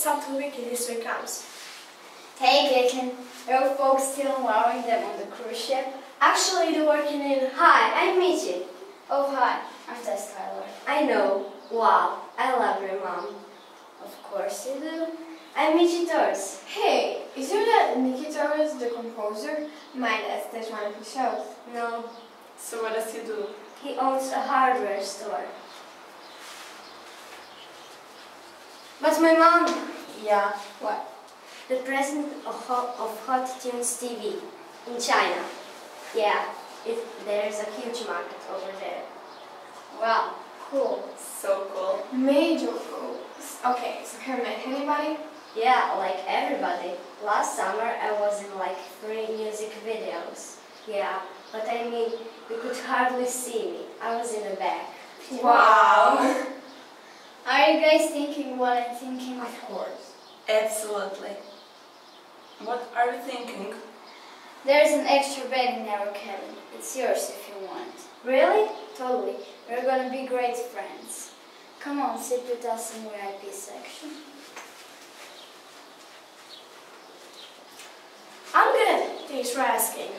Something wicked history comes. Hey Caitlyn, are folks still allowing them on the cruise ship? Actually, they're working in. Hi, I'm Mitchie. Oh hi, I'm Tess Tyler. I know. Wow, I love your mom. Of course you do. I'm Mitchie Torres. Hey, isn't that Nicky Torres, the composer? My dad that's one of his shows. No, So what does he do? he owns a hardware store. But my mom, Yeah. What? the president of Hot, of Hot Tunes TV in China. Yeah, it, there's a huge market over there. Wow, cool. So cool. Major goals. Okay, so have you met anybody? Yeah, like everybody. Last summer I was in like three music videos. Yeah, but I mean, you could hardly see me. I was in the back. Wow. Are you guys thinking what I'm thinking? Of course. Absolutely. What are you thinking? There's an extra bed in our cabin. It's yours if you want. Really? Totally. We're gonna be great friends. Come on, sit with us in the VIP section. I'm good. Thanks for asking.